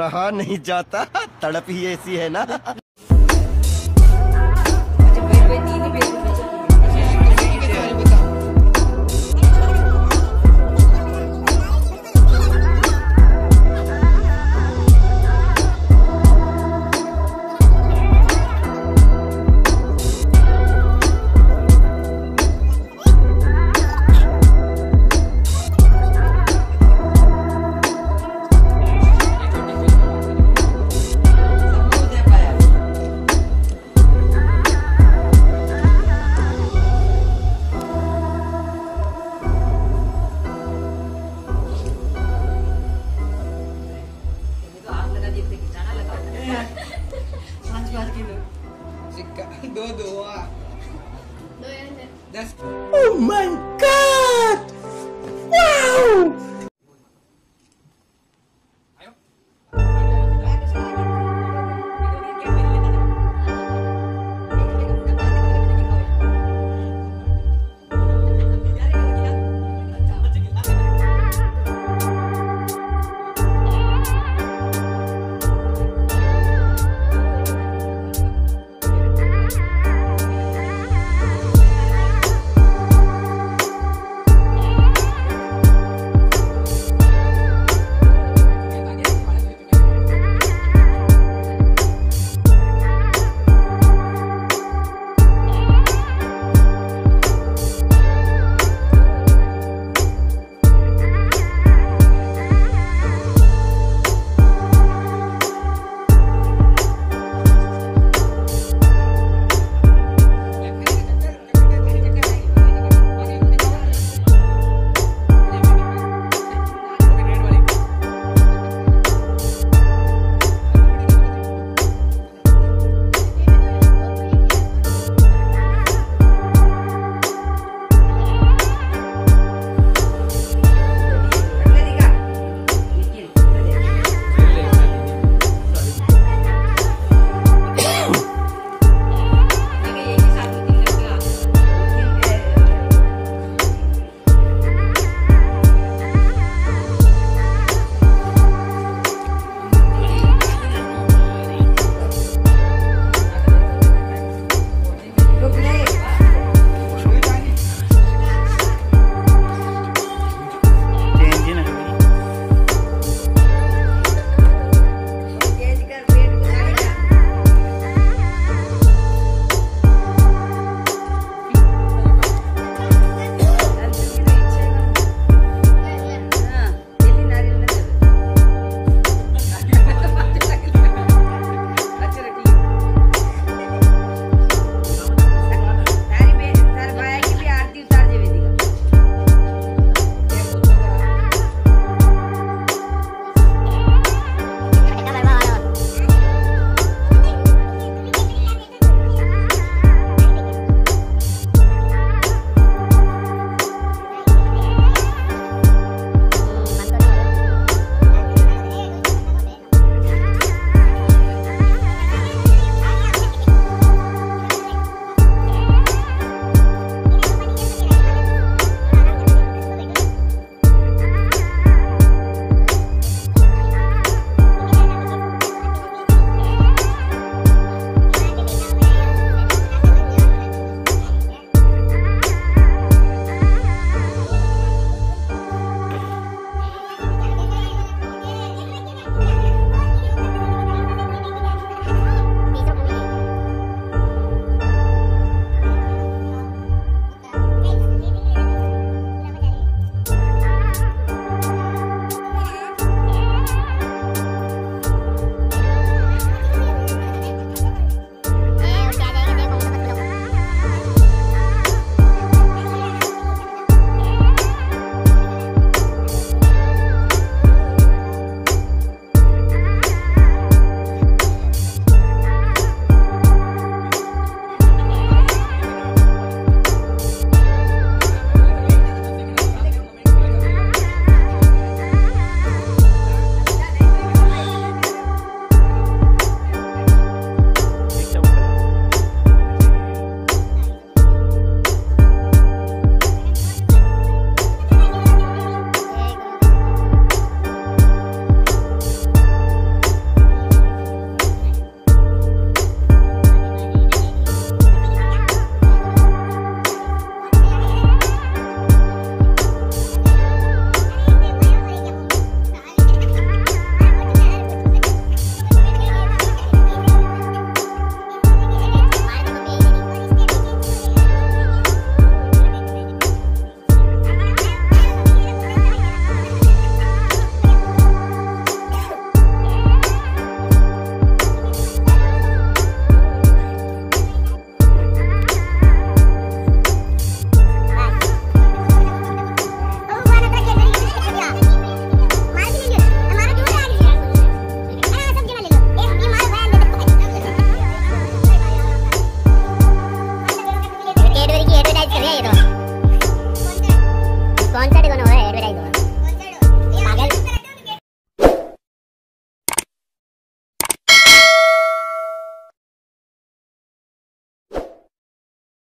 रहा नहीं जाता। तड़प ही ऐसी है ना।